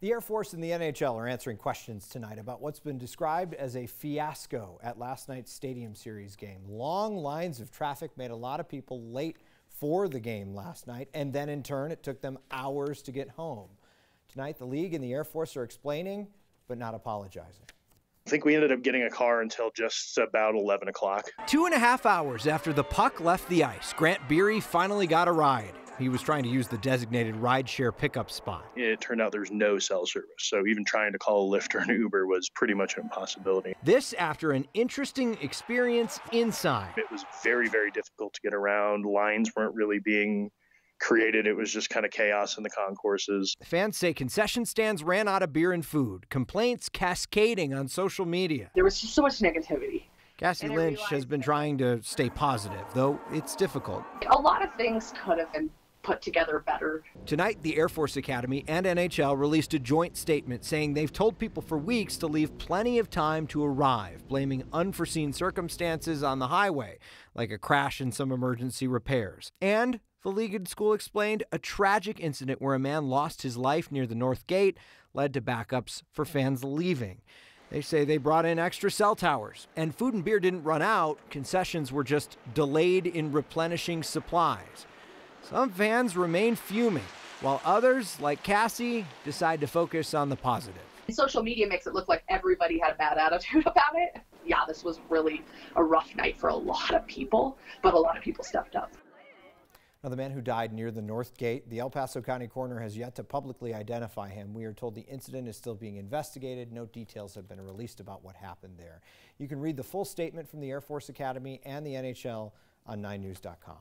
The Air Force and the NHL are answering questions tonight about what's been described as a fiasco at last night's Stadium Series game. Long lines of traffic made a lot of people late for the game last night, and then in turn, it took them hours to get home. Tonight, the league and the Air Force are explaining, but not apologizing. I think we ended up getting a car until just about 11 o'clock. Two and a half hours after the puck left the ice, Grant Beery finally got a ride. He was trying to use the designated rideshare pickup spot. It turned out there's no cell service, so even trying to call a Lyft or an Uber was pretty much an impossibility. This after an interesting experience inside. It was very, very difficult to get around. Lines weren't really being created. It was just kind of chaos in the concourses. Fans say concession stands ran out of beer and food, complaints cascading on social media. There was just so much negativity. Cassie Lynch has been trying to stay positive, though it's difficult. A lot of things could have been put together better. Tonight, the Air Force Academy and NHL released a joint statement saying they've told people for weeks to leave plenty of time to arrive, blaming unforeseen circumstances on the highway, like a crash and some emergency repairs. And the league and school explained a tragic incident where a man lost his life near the North Gate led to backups for fans leaving. They say they brought in extra cell towers, and food and beer didn't run out. Concessions were just delayed in replenishing supplies. Some fans remain fuming, while others, like Cassie, decide to focus on the positive. Social media makes it look like everybody had a bad attitude about it. Yeah, this was really a rough night for a lot of people, but a lot of people stepped up. Now, the man who died near the North Gate, the El Paso County coroner has yet to publicly identify him. We are told the incident is still being investigated. No details have been released about what happened there. You can read the full statement from the Air Force Academy and the NHL on 9news.com.